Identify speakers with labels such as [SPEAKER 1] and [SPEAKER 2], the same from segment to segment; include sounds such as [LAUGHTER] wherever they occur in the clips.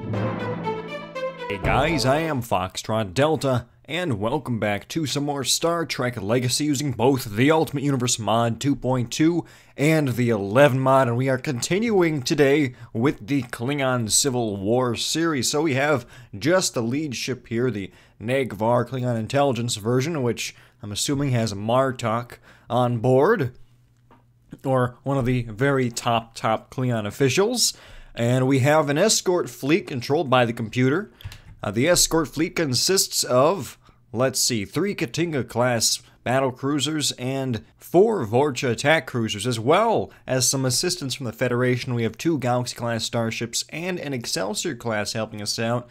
[SPEAKER 1] Hey guys, I am Foxtrot Delta, and welcome back to some more Star Trek Legacy using both the Ultimate Universe Mod 2.2 and the 11 mod, and we are continuing today with the Klingon Civil War series. So we have just the lead ship here, the Negvar Klingon Intelligence version, which I'm assuming has Martok on board, or one of the very top, top Klingon officials. And we have an escort fleet controlled by the computer. Uh, the escort fleet consists of, let's see, three K't'inga class battle cruisers and four Vorcha attack cruisers, as well as some assistance from the Federation. We have two Galaxy class starships and an Excelsior class helping us out.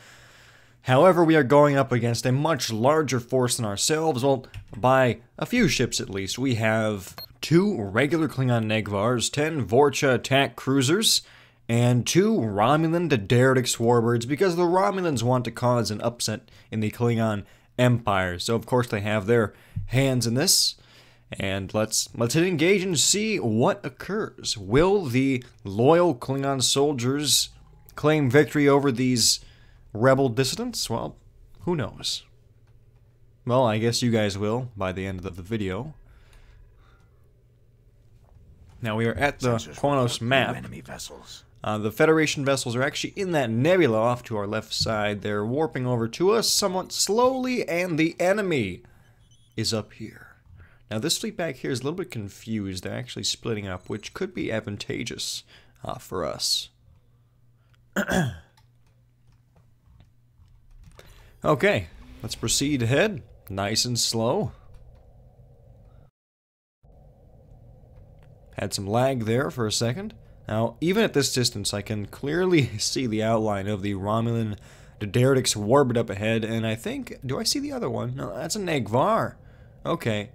[SPEAKER 1] However, we are going up against a much larger force than ourselves, well, by a few ships at least. We have two regular Klingon Negvars, 10 Vorcha attack cruisers, and two Romulan D'deridex warbirds because the Romulans want to cause an upset in the Klingon Empire. So of course they have their hands in this. And let's let's hit engage and see what occurs. Will the loyal Klingon soldiers claim victory over these rebel dissidents? Well, who knows? Well, I guess you guys will by the end of the video. Now we are at the Kronos map.
[SPEAKER 2] Enemy vessels.
[SPEAKER 1] Uh, the Federation vessels are actually in that nebula off to our left side. They're warping over to us somewhat slowly, and the enemy is up here. Now, this fleet back here is a little bit confused. They're actually splitting up, which could be advantageous uh, for us. [CLEARS THROAT] okay, let's proceed ahead. Nice and slow. Had some lag there for a second. Now, even at this distance, I can clearly [LAUGHS] see the outline of the Romulan D'deridex warbird up ahead, and I think... Do I see the other one? No, that's a Negvar. Okay.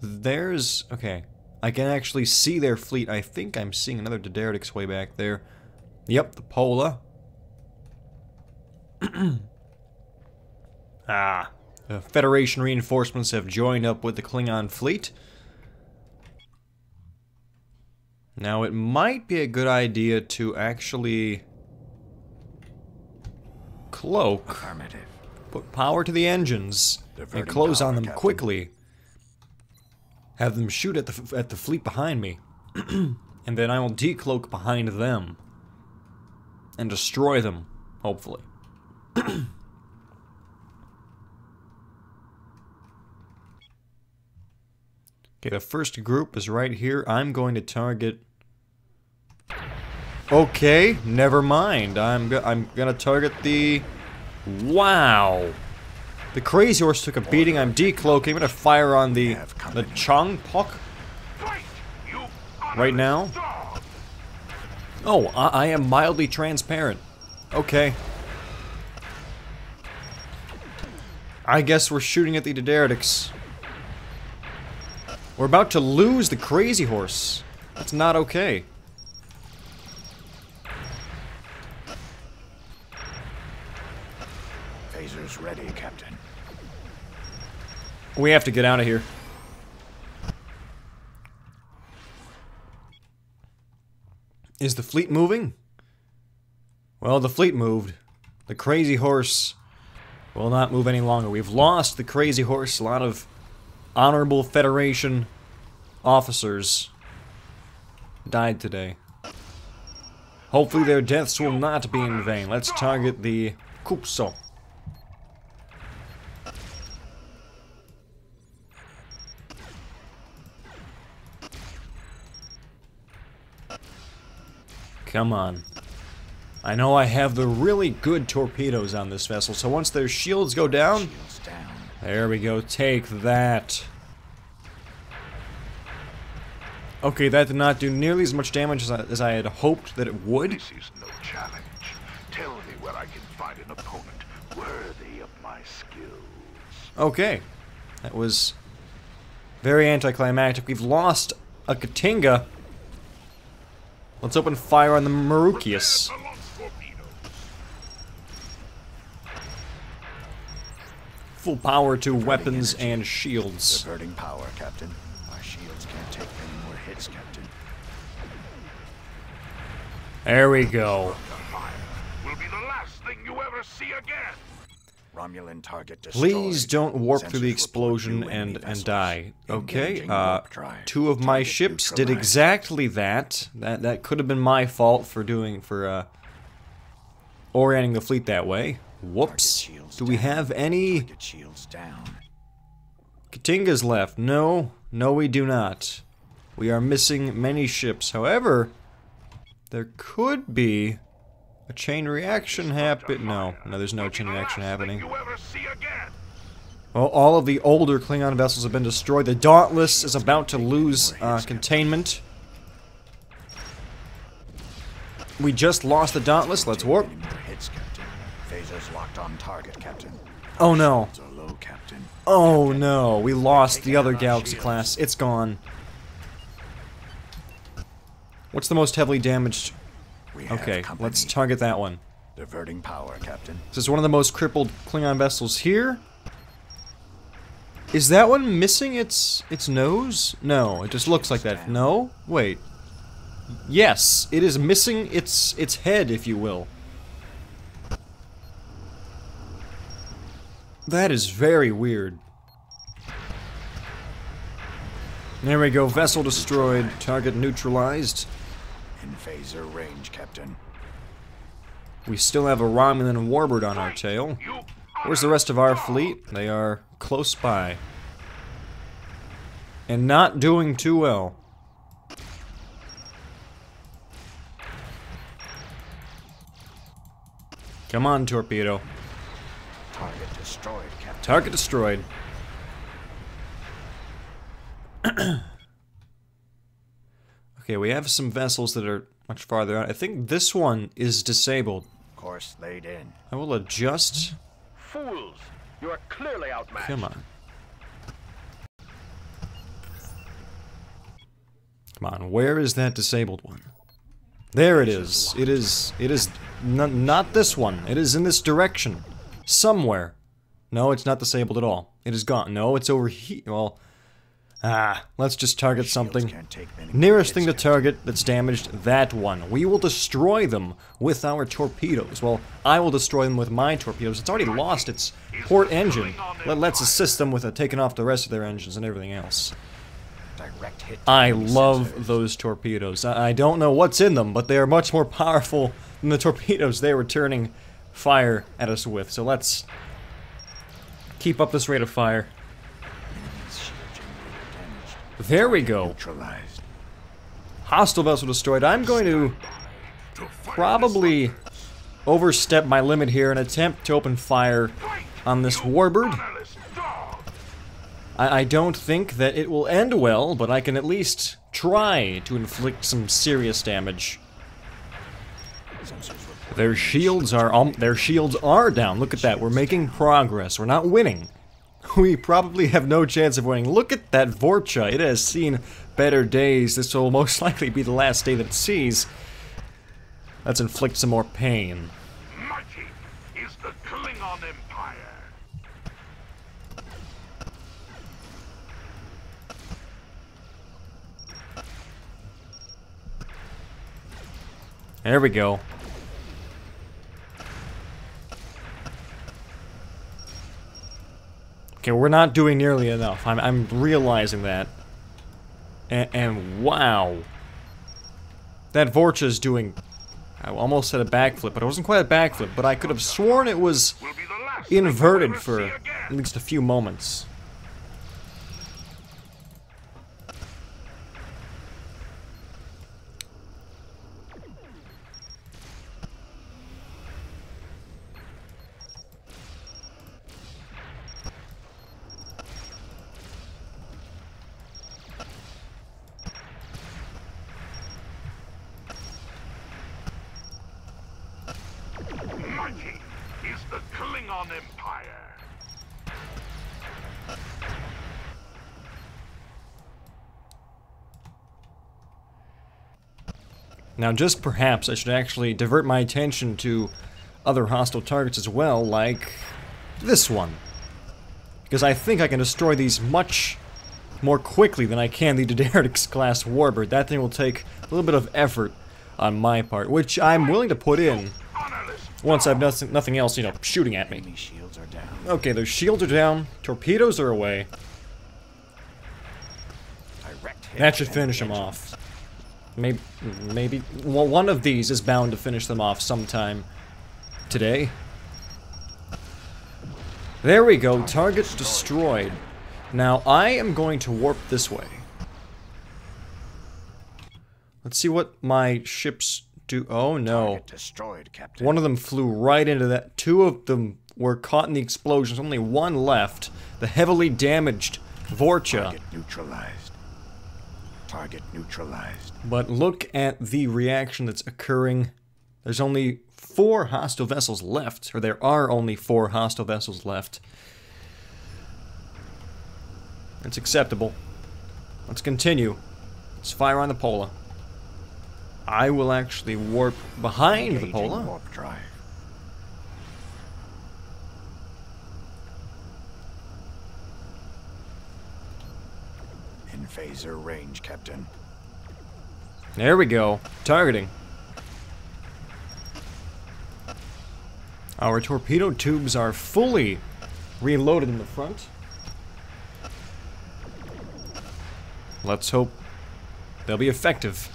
[SPEAKER 1] There's... Okay. I can actually see their fleet. I think I'm seeing another D'deridex way back there. Yep, the Pola. [CLEARS THROAT] ah. The Federation reinforcements have joined up with the Klingon fleet. Now, it might be a good idea to actually cloak, put power to the engines, and
[SPEAKER 2] Diverting
[SPEAKER 1] close on them
[SPEAKER 2] Captain.
[SPEAKER 1] quickly. Have them shoot at the at the fleet behind me, [CLEARS THROAT] and then I will decloak behind them and destroy them, hopefully. [CLEARS THROAT] Okay, the first group is right here. I'm going to target. Okay, never mind. I'm go I'm gonna target the. Wow. The crazy horse took a beating. I'm decloaking. I'm gonna fire on the the. Chong Pok right now. Oh, I, I am mildly transparent. Okay. I guess we're shooting at the D'deridex. We're about to lose the crazy horse. That's not okay. We have to get out of here. Is the fleet moving? Well, the fleet moved. The crazy horse will not move any longer. We've lost the crazy horse. A lot of honorable Federation officers died today. Hopefully their deaths will not be in vain. Let's target the Kupso. Come on. I know I have the really good torpedoes on this vessel, so once their shields go down,
[SPEAKER 2] Shields down.
[SPEAKER 1] there we go, take that. Okay, that did not do nearly as much damage as I, as I had hoped that it would.
[SPEAKER 3] This is no challenge. Tell me where I can find an opponent worthy of my skills.
[SPEAKER 1] Okay. That was very anticlimactic. We've lost a K't'inga. Let's open fire on the Marukius.
[SPEAKER 3] The launch torpedo.
[SPEAKER 1] Full power to weapons and shields.
[SPEAKER 2] Diverting power, Captain. Our shields can't take any more hits, Captain.
[SPEAKER 1] There we go.
[SPEAKER 3] The fire will be the the last thing you ever see again.
[SPEAKER 2] Romulan target destroyed.
[SPEAKER 1] Please don't warp through the explosion and and die. Okay, uh, two of my ships did exactly that. That that could have been my fault for doing for uh orienting the fleet that way. Whoops. Do we have any
[SPEAKER 2] Target shields down.
[SPEAKER 1] K't'ingas left? No, no, we do not. We are missing many ships. However, there could be a chain reaction happen. No, no, there's no chain reaction happening.
[SPEAKER 3] You ever see again.
[SPEAKER 1] Well, all of the older Klingon vessels have been destroyed. The Dauntless is about to lose uh, containment. We just lost the Dauntless. Let's warp.
[SPEAKER 2] any more hits, Captain. Phasers locked on target, Captain.
[SPEAKER 1] Oh no.
[SPEAKER 2] Shields are low, Captain.
[SPEAKER 1] Oh no. We lost the other Galaxy class. It's gone. What's the most heavily damaged? Okay, let's target that one.
[SPEAKER 2] Diverting power, Captain.
[SPEAKER 1] This is one of the most crippled Klingon vessels here. Is that one missing its its nose? No, it just looks like that. No? Wait. Yes, it is missing its its head, if you will. That is very weird. There we go, vessel destroyed, target neutralized.
[SPEAKER 2] Phaser range, Captain.
[SPEAKER 1] We still have a Romulan warbird on our tail. Where's the rest of our fleet? They are close by. And not doing too well. Come on, torpedo.
[SPEAKER 2] Target destroyed, Captain.
[SPEAKER 1] Target destroyed. Okay, we have some vessels that are much farther out. I think this one is disabled.
[SPEAKER 2] Course laid in.
[SPEAKER 1] I will adjust.
[SPEAKER 4] Fools! You are clearly outmatched.
[SPEAKER 1] Come on. Come on, where is that disabled one? There it is. It is. It is n not this one. It is in this direction. Somewhere. No, it's not disabled at all. It is gone. No, it's over here. Well, ah, let's just target something.
[SPEAKER 2] Can't take many more
[SPEAKER 1] Nearest thing to target that's damaged, that one. We will destroy them with our torpedoes. Well, I will destroy them with my torpedoes. It's already lost its port engine. Let, let's assist them with uh, taking off the rest of their engines and everything else.
[SPEAKER 2] Direct hit.
[SPEAKER 1] I love those torpedoes. I, I don't know what's in them, but they are much more powerful than the [LAUGHS] torpedoes they were turning fire at us with. So let's keep up this rate of fire. There we go.
[SPEAKER 2] Neutralized.
[SPEAKER 1] Hostile vessel destroyed. I'm going to probably overstep my limit here and attempt to open fire on this warbird. I, I don't think that it will end well, but I can at least try to inflict some serious damage. Their shields are um, their shields are down. Look at that. We're making progress. We're not winning. [LAUGHS] We probably have no chance of winning. Look at that Vorcha. It has seen better days. This will most [LAUGHS] likely be the last day that it sees. Let's inflict some more pain.
[SPEAKER 3] Mighty is the Klingon Empire.
[SPEAKER 1] There we go. Okay, we're not doing nearly enough. I'm, I'm realizing that. And, and wow. That Vorcha is doing... I almost said a backflip, but it wasn't quite a backflip, but I could have sworn it was
[SPEAKER 3] Will be the last thing you
[SPEAKER 1] inverted for at least a few moments.
[SPEAKER 3] Mighty is the Klingon Empire.
[SPEAKER 1] Now, just perhaps I should actually divert my attention to other hostile targets as well, like this one. Because I think I can destroy these much more quickly than I can the [LAUGHS] D'deridex class warbird. That thing will take a little bit of effort on my part, which I'm willing to put in. Once I've nothing, nothing else, you know, shooting at me.
[SPEAKER 2] Enemy shields are down.
[SPEAKER 1] Okay, their shields are down, torpedoes are away. That should finish them off. Maybe, maybe, well, one of these is bound to finish them off sometime today. There we go, target destroyed. Now, I am going to warp this way. Let's see what my ships do. Oh no.
[SPEAKER 2] Target destroyed, Captain.
[SPEAKER 1] One of them flew right into that. Two of them were caught in the explosions. Only one left. The heavily damaged Vorcha.
[SPEAKER 2] Target neutralized.
[SPEAKER 1] But look at the reaction that's occurring. There's only four hostile vessels left, or there are only four hostile vessels left. It's acceptable. Let's continue. Let's fire on the Pola. I will actually warp behind the Pola.
[SPEAKER 2] warp drive. In phaser range, Captain.
[SPEAKER 1] There we go. Targeting. Our torpedo tubes are fully reloaded in the front. Let's hope they'll be effective.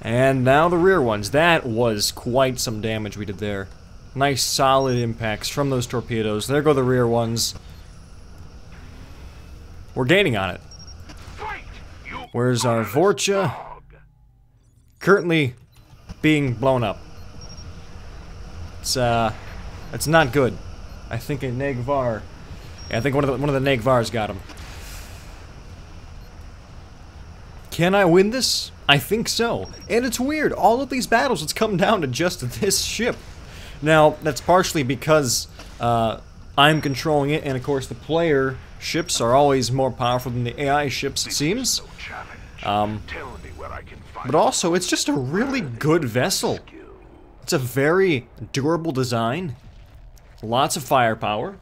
[SPEAKER 1] And now the rear ones. That was quite some damage we did there. Nice solid impacts from those torpedoes. There go the rear ones. We're gaining on it. Where's our Vorcha? currently being blown up. It's uh, it's not good. I think a Negvar. Yeah, I think one of the one of the Negvars got him. Can I win this? I think so. And it's weird. All of these battles, it's come down to just this ship. Now, that's partially because uh, I'm controlling it, and of course the player ships are always more powerful than the AI ships, it seems. Um,
[SPEAKER 3] Tell me where I can find
[SPEAKER 1] But also, it's just a really good vessel. It's a very durable design. Lots of firepower.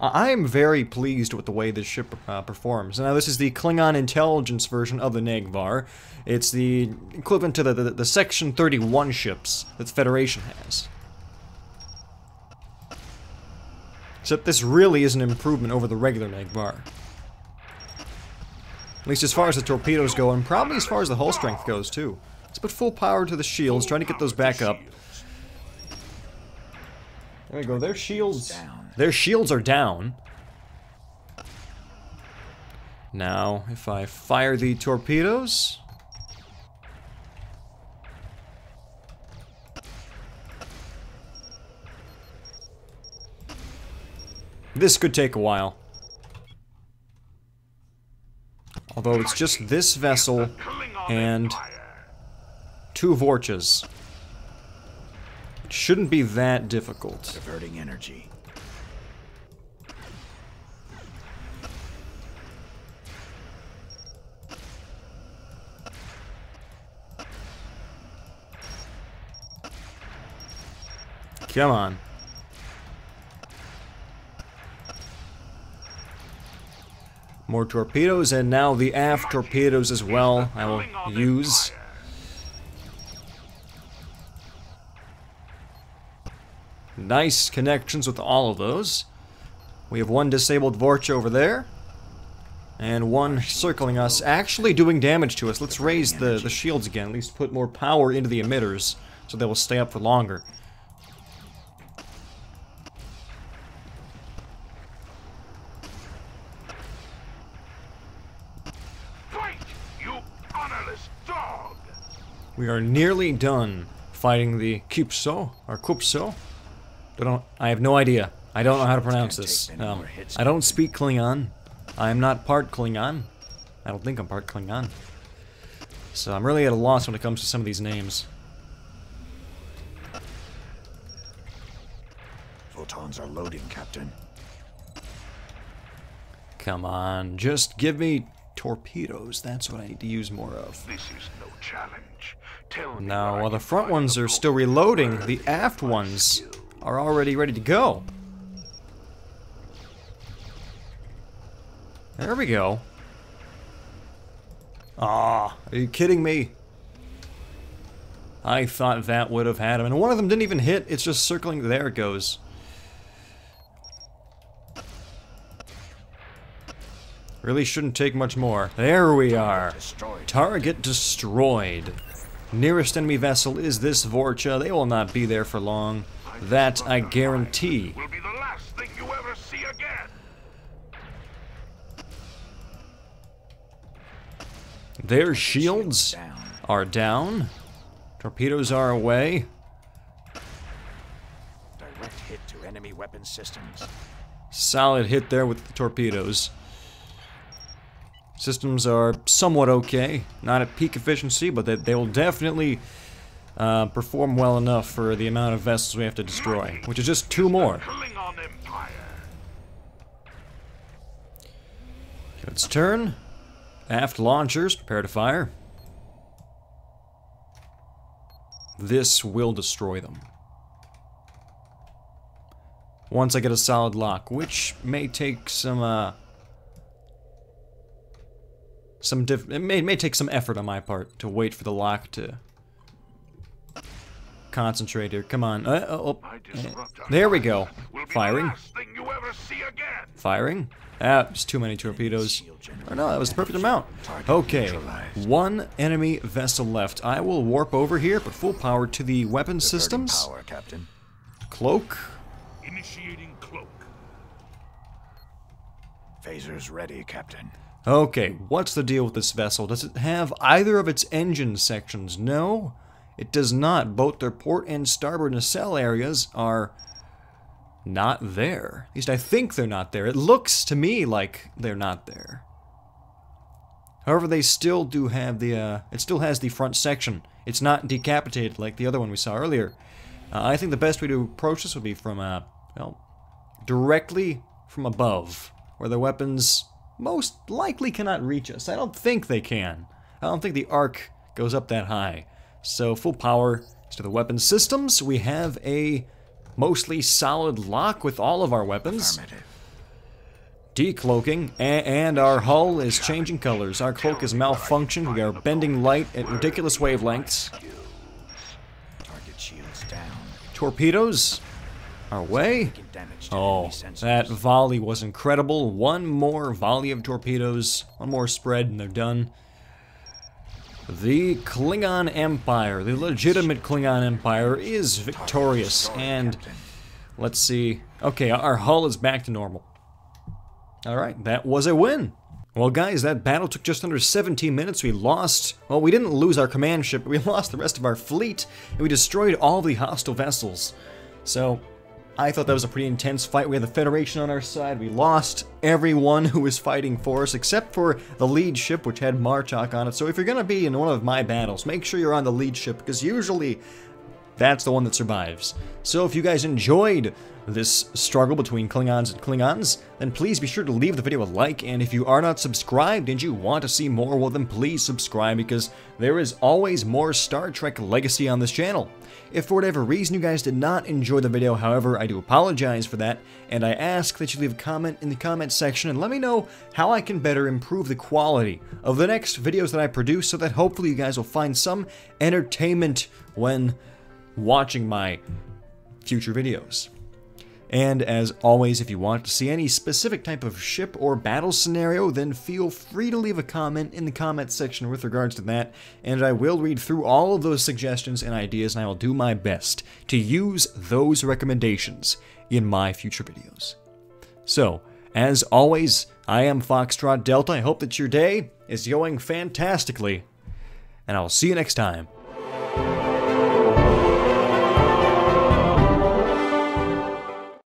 [SPEAKER 1] I I am very pleased with the way this ship uh, performs. Now, this is the Klingon intelligence version of the Negvar. It's the equivalent to the, the, the Section 31 ships that the Federation has. Except this really is an improvement over the regular Negvar. At least as far as the torpedoes go, and probably as far as the hull strength goes, too. Let's put full power to the shields, trying to get those back up. There we go. Their shields. Their shields are down. Now, if I fire the torpedoes. This could take a while. Although it's just this vessel and two Vorchas. It shouldn't be that difficult.
[SPEAKER 2] Diverting energy.
[SPEAKER 1] Come on. More torpedoes, and now the aft torpedoes as well. I will use. Nice connections with all of those. We have one disabled Vorch over there. And one circling us, actually doing damage to us. Let's raise the, the shields again, at least put more power into the emitters, so they will stay up for longer.
[SPEAKER 3] Fight, you honorless dog.
[SPEAKER 1] We are nearly done fighting the Kupso, or Kupso. I don't. I have no idea. I don't know how to pronounce this. Um, I don't speak Klingon. I am not part Klingon. I don't think I'm part Klingon. So I'm really at a loss when it comes to some of these names.
[SPEAKER 2] Photons are loading, Captain.
[SPEAKER 1] Come on, just give me torpedoes. That's what I need to use more of.
[SPEAKER 3] This is no challenge.
[SPEAKER 1] Now, while the front ones are still reloading, the aft ones are already ready to go. There we go. Ah, are you kidding me? I thought that would have had him. And one of them didn't even hit. It's just circling. There it goes. Really shouldn't take much more. There we are. Target destroyed. Nearest enemy vessel is this Vorcha. They will not be there for long. That I guarantee.
[SPEAKER 3] Will be the last thing you ever see again.
[SPEAKER 1] Their shields are down. Torpedoes are away.
[SPEAKER 2] Direct hit to enemy weapon systems.
[SPEAKER 1] Solid hit there with the torpedoes. Systems are somewhat okay. Not at peak efficiency, but they, they will definitely uh, perform well enough for the amount of vessels we have to destroy, which is just two more. Its turn. Aft launchers, prepare to fire. This will destroy them. Once I get a solid lock, which may take some, uh... Some diff- it may, may take some effort on my part to wait for the lock to concentrate here. Come on. Uh, oh, oh. There we go. Firing.
[SPEAKER 3] The last thing you ever see again.
[SPEAKER 1] Firing. Ah, just too many torpedoes. Oh no, that was the perfect amount. Okay, one enemy vessel left. I will warp over here, but full power to the weapon systems.
[SPEAKER 2] Power, Captain.
[SPEAKER 1] Cloak.
[SPEAKER 3] Initiating cloak.
[SPEAKER 2] Phasers ready, Captain.
[SPEAKER 1] Okay, what's the deal with this vessel? Does it have either of its engine sections? No, it does not. Both their port and starboard nacelle areas are not there. At least I think they're not there. It looks to me like they're not there. However, they still do have the, uh, it still has the front section. It's not decapitated like the other one we saw earlier. Uh, I think the best way to approach this would be from, uh, well, directly from above, where the weapons most likely cannot reach us. I don't think they can. I don't think the arc goes up that high. So full power to the weapon systems. We have a mostly solid lock with all of our weapons. Decloaking, and our hull is changing colors. Our cloak is malfunctioned. We are bending light at ridiculous wavelengths. Torpedoes
[SPEAKER 2] damage to
[SPEAKER 1] Oh, that volley was incredible. One more volley of torpedoes, one more spread, and they're done. The Klingon Empire, the legitimate Klingon Empire, is victorious. And let's see. Okay, our hull is back to normal. Alright, that was a win. Well, guys, that battle took just under 17 minutes. We lost, well, we didn't lose our command ship, but [LAUGHS] we lost the rest of our fleet, and we destroyed all the hostile vessels. So, I thought that was a pretty intense fight. We had the Federation on our side. We lost everyone who was fighting for us, except for the lead ship, which had Martok on it. So if you're going to be in one of my battles, make sure you're on the lead ship, because usually that's the one that survives. So if you guys enjoyed this struggle between Klingons and Klingons, then please be sure to leave the video a like, and if you are not subscribed and you want to see more, well then please subscribe, because there is always more Star Trek Legacy on this channel. If for whatever reason you guys did not enjoy the video, however, I do apologize for that, and I ask that you leave a comment in the comment section and let me know how I can better improve the quality of the next videos that I produce so that hopefully you guys will find some entertainment when watching my future videos. And as always, if you want to see any specific type of ship or battle scenario, then feel free to leave a comment in the comment section with regards to that, and I will read through all of those suggestions and ideas, and I will do my best to use those recommendations in my future videos. So, as always, I am Foxtrot Delta. I hope that your day is going fantastically, and I'll see you next time.